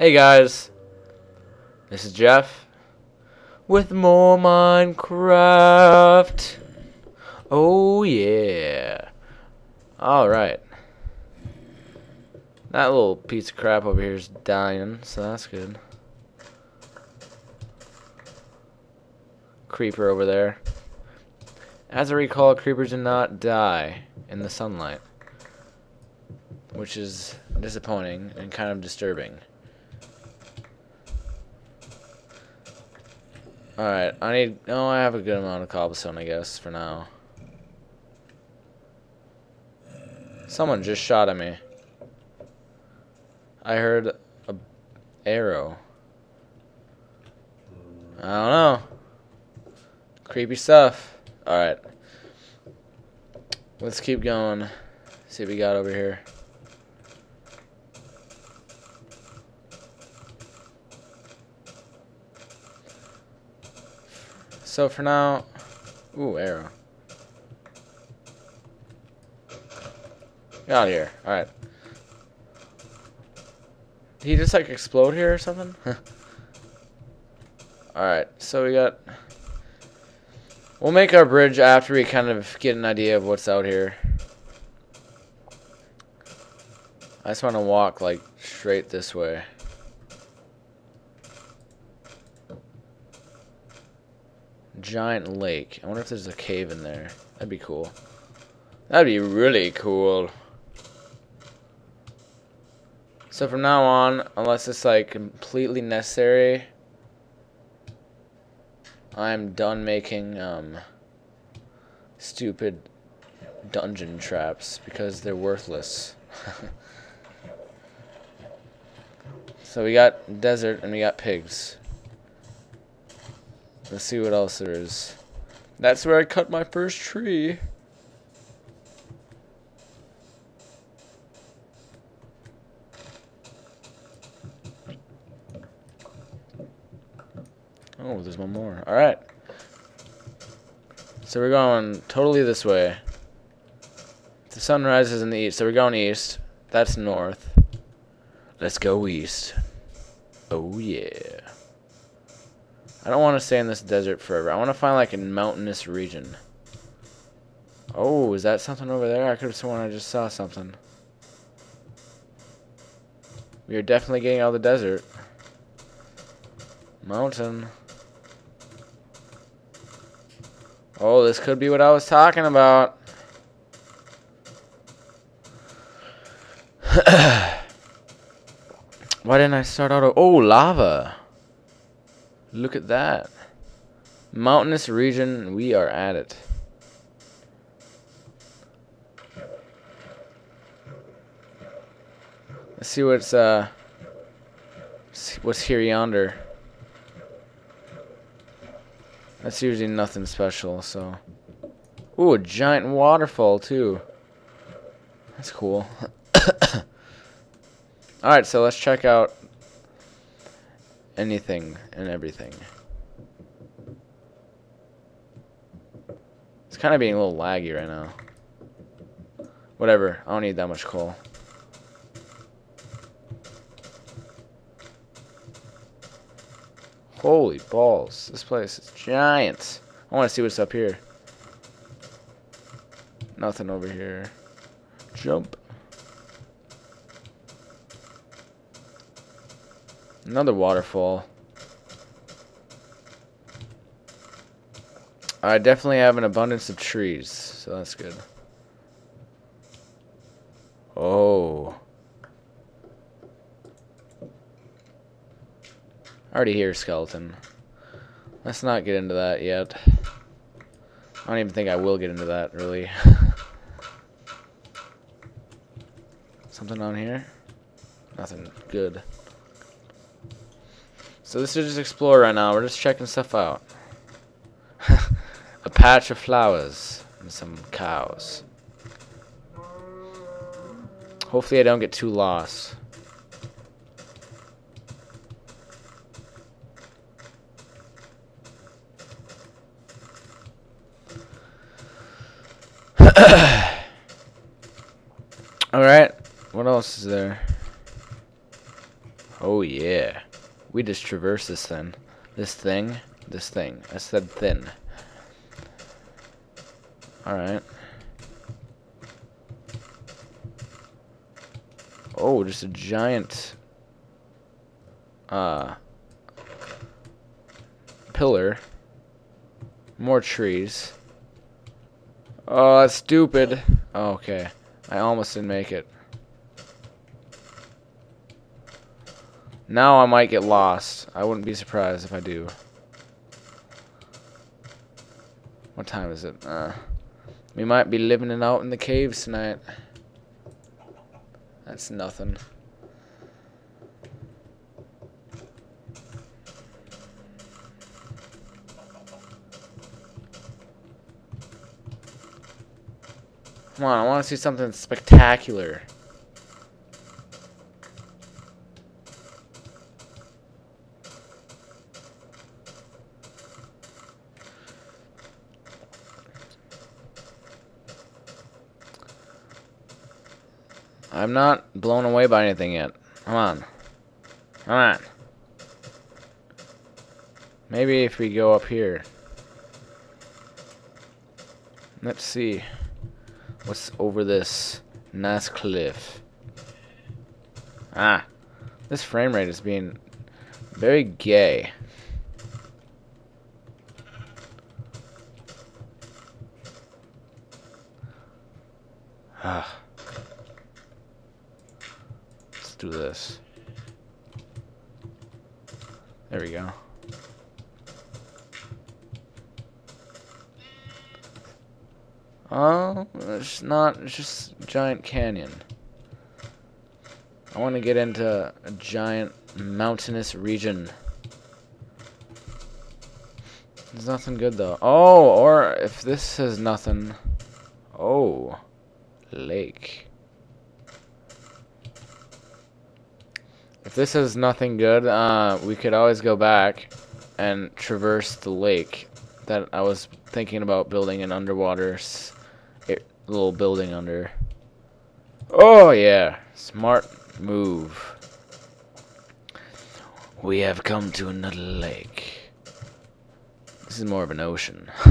Hey guys, this is Jeff with more Minecraft. Oh yeah. Alright. That little piece of crap over here is dying, so that's good. Creeper over there. As I recall, creepers do not die in the sunlight. Which is disappointing and kind of disturbing. Alright, I need... Oh, I have a good amount of cobblestone, I guess, for now. Someone just shot at me. I heard a arrow. I don't know. Creepy stuff. Alright. Let's keep going. See what we got over here. So for now... Ooh, arrow. Get out of here. Alright. Did he just like explode here or something? Alright, so we got... We'll make our bridge after we kind of get an idea of what's out here. I just want to walk like straight this way. Giant lake. I wonder if there's a cave in there. That'd be cool. That'd be really cool. So from now on, unless it's like completely necessary, I'm done making um, stupid dungeon traps because they're worthless. so we got desert and we got pigs. Let's see what else there is. That's where I cut my first tree. Oh, there's one more. Alright. So we're going totally this way. The sun rises in the east, so we're going east. That's north. Let's go east. Oh, yeah. I don't want to stay in this desert forever. I want to find like a mountainous region. Oh, is that something over there? I could have sworn I just saw something. We are definitely getting out of the desert. Mountain. Oh, this could be what I was talking about. Why didn't I start out? Oh, lava. Look at that. Mountainous region, we are at it. Let's see what's uh what's here yonder. That's usually nothing special, so. Ooh, a giant waterfall too. That's cool. Alright, so let's check out anything and everything. It's kind of being a little laggy right now. Whatever, I don't need that much coal. Holy balls, this place is giant. I want to see what's up here. Nothing over here. Jump. Another waterfall. I definitely have an abundance of trees, so that's good. Oh. Already hear skeleton. Let's not get into that yet. I don't even think I will get into that, really. Something on here? Nothing good. So this is just explore right now. We're just checking stuff out. A patch of flowers and some cows. Hopefully I don't get too lost. Alright, what else is there? Oh Oh yeah. We just traverse this thing. This thing. This thing. I said thin. Alright. Oh, just a giant uh pillar. More trees. Oh, that's stupid. Oh, okay. I almost didn't make it. Now I might get lost. I wouldn't be surprised if I do. What time is it? Uh, we might be living it out in the caves tonight. That's nothing. Come on, I want to see something spectacular. I'm not blown away by anything yet. Come on. Come on. Maybe if we go up here. Let's see. What's over this nice cliff? Ah. This frame rate is being very gay. Ah. Do this. There we go. Oh, it's not, it's just giant canyon. I want to get into a giant mountainous region. There's nothing good though. Oh, or if this has nothing. Oh, lake. If this is nothing good, uh, we could always go back and traverse the lake that I was thinking about building an underwater little building under. Oh yeah, smart move. We have come to another lake. This is more of an ocean.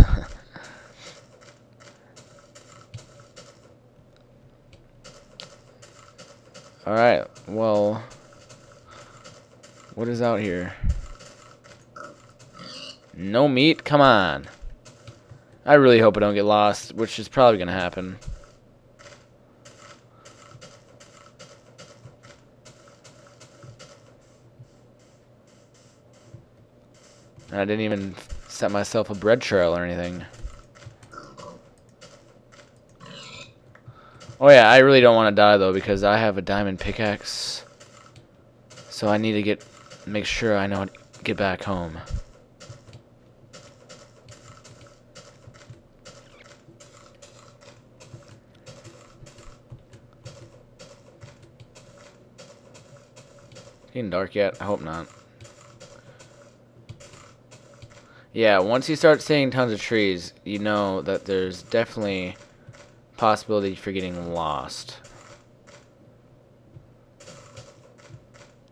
Alright, well... What is out here? No meat? Come on. I really hope I don't get lost, which is probably going to happen. I didn't even set myself a bread trail or anything. Oh yeah, I really don't want to die though because I have a diamond pickaxe. So I need to get make sure I know how to get back home. Getting dark yet? I hope not. Yeah, once you start seeing tons of trees, you know that there's definitely possibility for getting lost.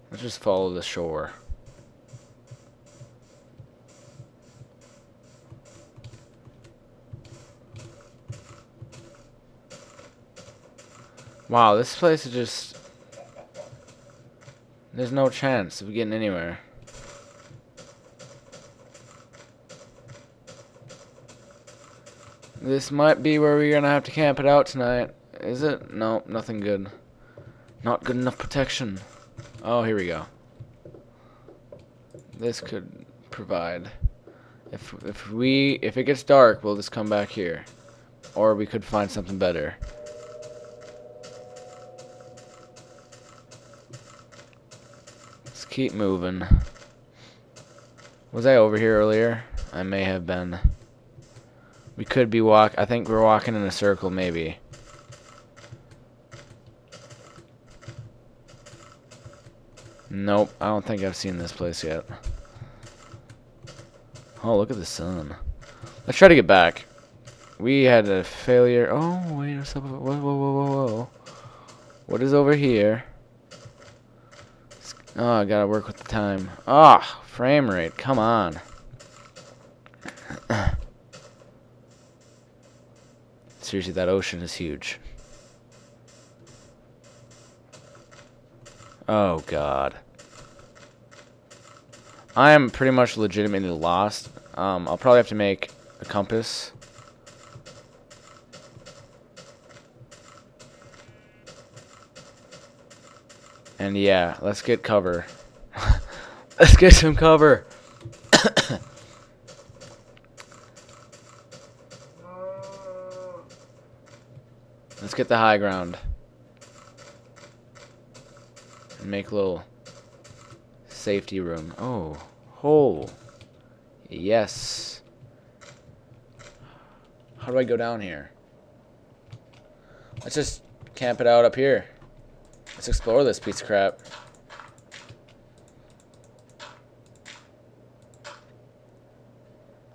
Let's just follow the shore. Wow, this place is just... There's no chance of getting anywhere. This might be where we're gonna have to camp it out tonight. Is it? No, nothing good. Not good enough protection. Oh, here we go. This could provide. If if we if it gets dark, we'll just come back here, or we could find something better. Let's keep moving. Was I over here earlier? I may have been. We could be walk. I think we're walking in a circle, maybe. Nope, I don't think I've seen this place yet. Oh, look at the sun. Let's try to get back. We had a failure. Oh, wait, what's up? Whoa, whoa, whoa, whoa, whoa. What is over here? Oh, I gotta work with the time. Ah, frame rate. Come on. Seriously, that ocean is huge. Oh, God. I am pretty much legitimately lost. Um, I'll probably have to make a compass. And yeah, let's get cover. let's get some cover. let's get the high ground. And make little safety room. Oh, hole. Yes. How do I go down here? Let's just camp it out up here. Let's explore this piece of crap.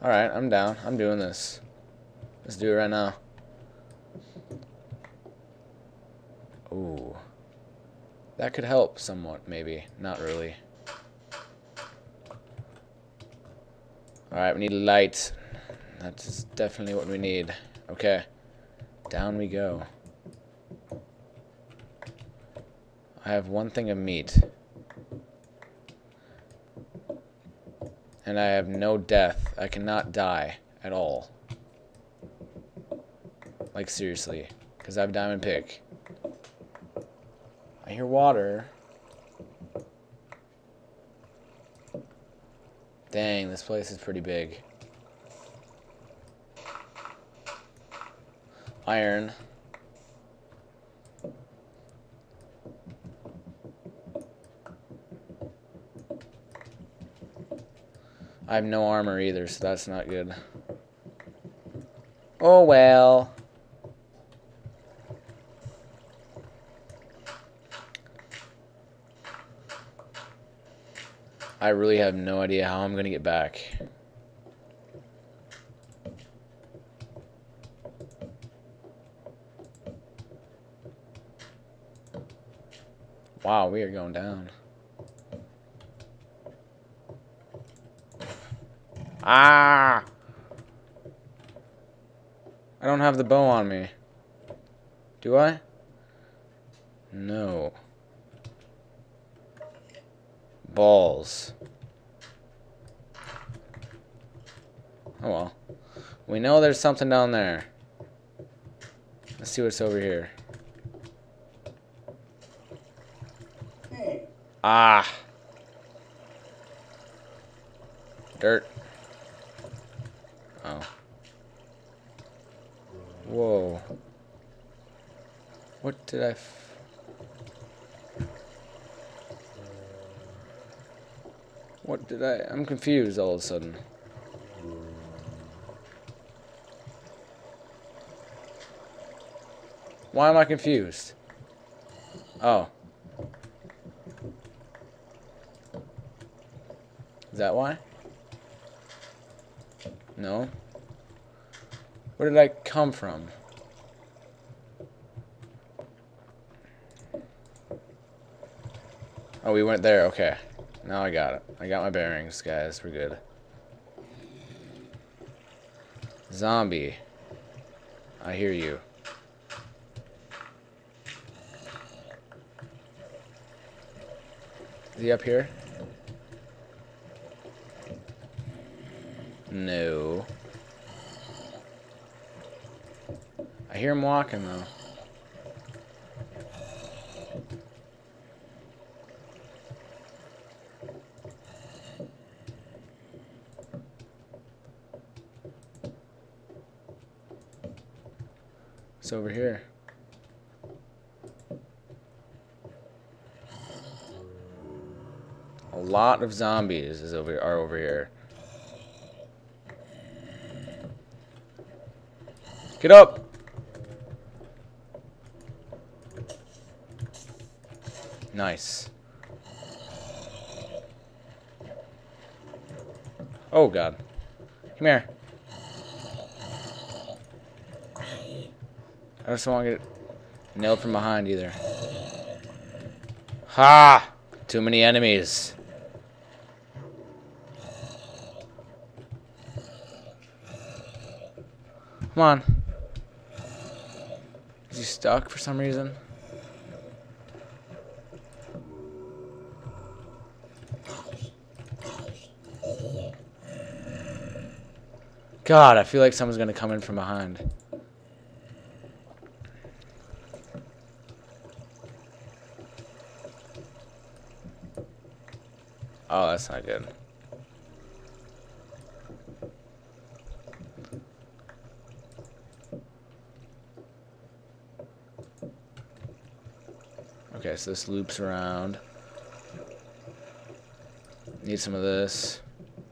Alright, I'm down. I'm doing this. Let's do it right now. Ooh. That could help somewhat, maybe. Not really. Alright, we need light. That's definitely what we need. Okay. Down we go. I have one thing of meat. And I have no death. I cannot die at all. Like, seriously. Because I have diamond pick. I hear water. Dang, this place is pretty big. Iron. I have no armor either, so that's not good. Oh well. I really have no idea how I'm going to get back. Wow, we are going down. Ah! I don't have the bow on me. Do I? No. Balls. Oh well. We know there's something down there. Let's see what's over here. Ah. Dirt. Oh. Whoa. What did I... what did I... I'm confused all of a sudden. Why am I confused? Oh. Is that why? No. Where did I come from? Oh, we went there. Okay. Now I got it. I got my bearings, guys. We're good. Zombie. I hear you. Is he up here? No. I hear him walking, though. Over here. A lot of zombies is over are over here. Get up! Nice. Oh, God. Come here. I just don't want to get nailed from behind either. Ha! Too many enemies. Come on. Is he stuck for some reason? God, I feel like someone's gonna come in from behind. Oh, that's not good. Okay, so this loops around. Need some of this,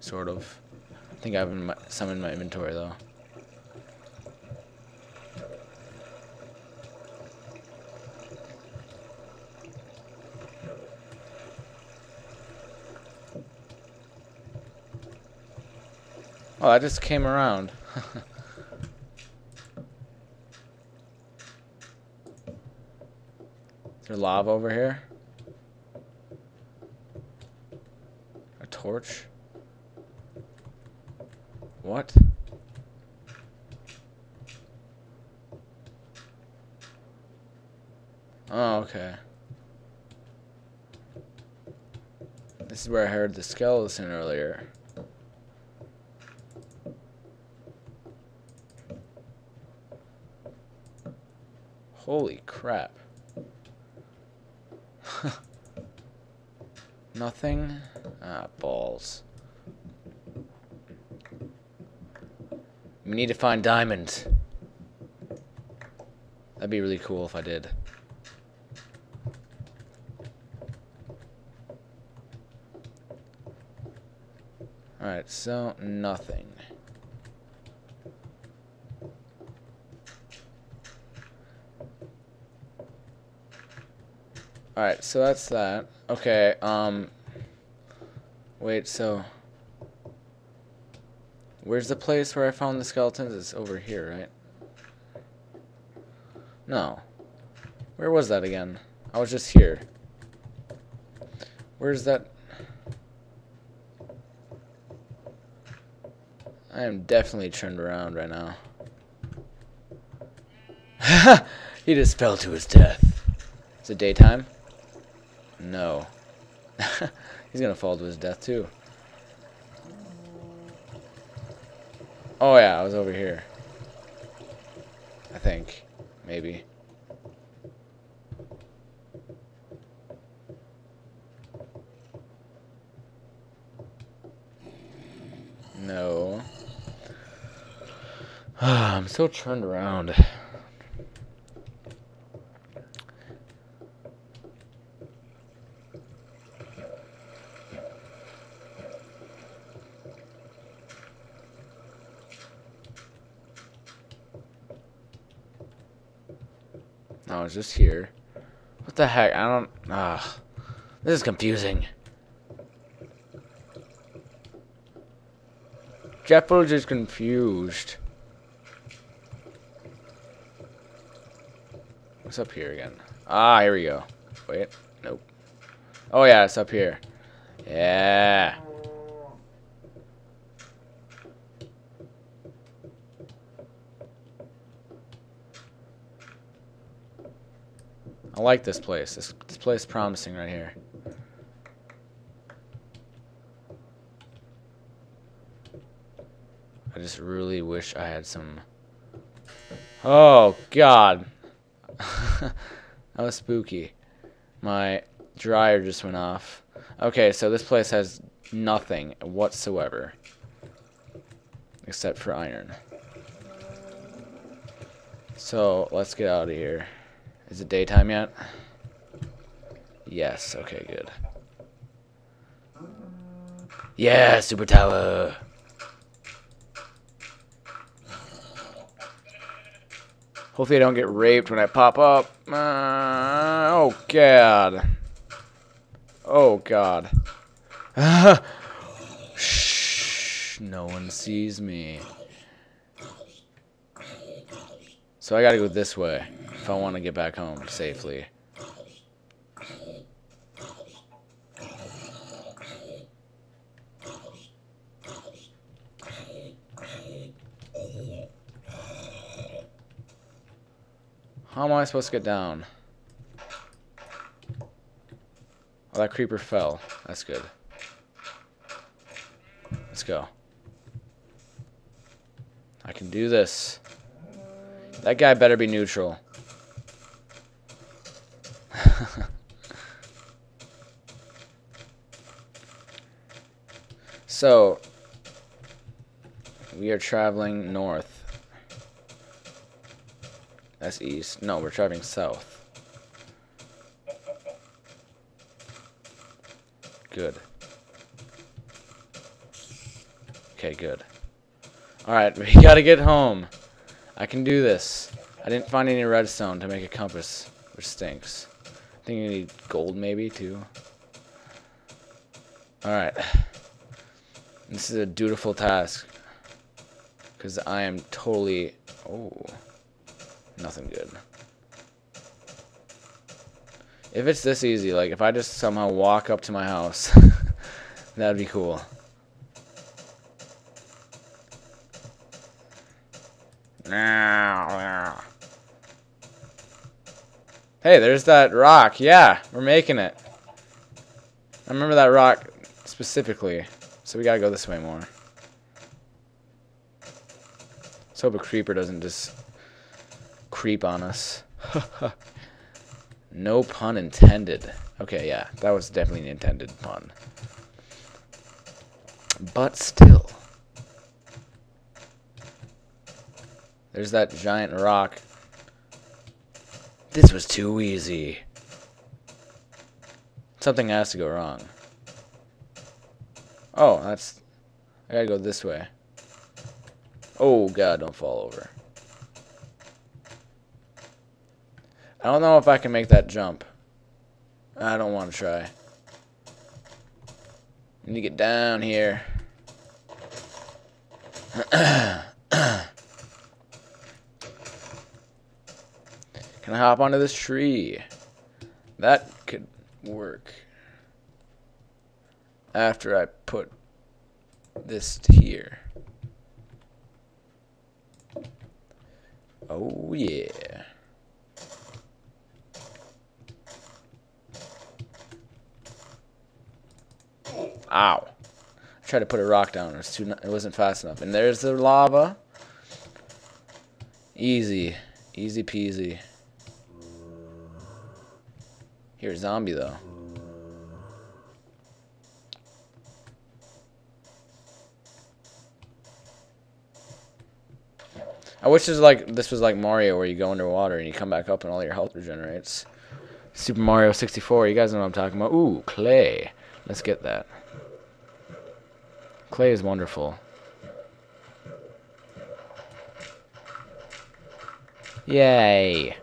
sort of. I think I have some in my inventory though. I just came around. Is there lava over here? A torch? What? Oh, okay. This is where I heard the skeleton earlier. Holy crap. Nothing? Ah, balls. We need to find diamonds. That'd be really cool if I did. Alright, so nothing. Alright, so that's that. Okay, um... Wait, so... Where's the place where I found the skeletons? It's over here, right? No. Where was that again? I was just here. Where's that? I am definitely turned around right now. he just fell to his death. Is it daytime? No. He's gonna fall to his death too. Oh yeah, I was over here. I think. Maybe. No. I'm so turned around. I was just here. What the heck? I don't... Ah, This is confusing. Jeppel is confused. What's up here again? Ah, here we go. Wait. Nope. Oh, yeah, it's up here. Yeah. I like this place. This, this place is promising right here. I just really wish I had some... Oh, God. that was spooky. My dryer just went off. Okay, so this place has nothing whatsoever. Except for iron. So, let's get out of here. Is it daytime yet? Yes, okay, good. Yeah, super tower! Hopefully I don't get raped when I pop up. Uh, oh, God. Oh, God. Shh, no one sees me. So I gotta go this way if I want to get back home safely. How am I supposed to get down? Oh, that creeper fell. That's good. Let's go. I can do this. That guy better be neutral. so, we are traveling north. That's east. No, we're traveling south. Good. Okay, good. Alright, we gotta get home. I can do this. I didn't find any redstone to make a compass, which stinks. I think you need gold maybe, too. Alright. This is a dutiful task. Because I am totally... Oh. Nothing good. If it's this easy, like if I just somehow walk up to my house, that'd be cool. Hey, there's that rock. Yeah, we're making it. I remember that rock specifically. So we gotta go this way more. Let's hope a creeper doesn't just creep on us. no pun intended. Okay, yeah, that was definitely an intended pun. But still. There's that giant rock. This was too easy. Something has to go wrong. Oh, that's... I gotta go this way. Oh, God, don't fall over. I don't know if I can make that jump. I don't want to try. Need to get down here. can I hop onto this tree? That could work. After I put this here. Oh yeah. Ow. I tried to put a rock down. It, was too, it wasn't fast enough. And there's the lava. Easy. Easy peasy. Here, zombie, though. I wish this was like this was like Mario where you go underwater and you come back up and all your health regenerates. Super Mario 64, you guys know what I'm talking about. Ooh, clay. Let's get that. Clay is wonderful. Yay.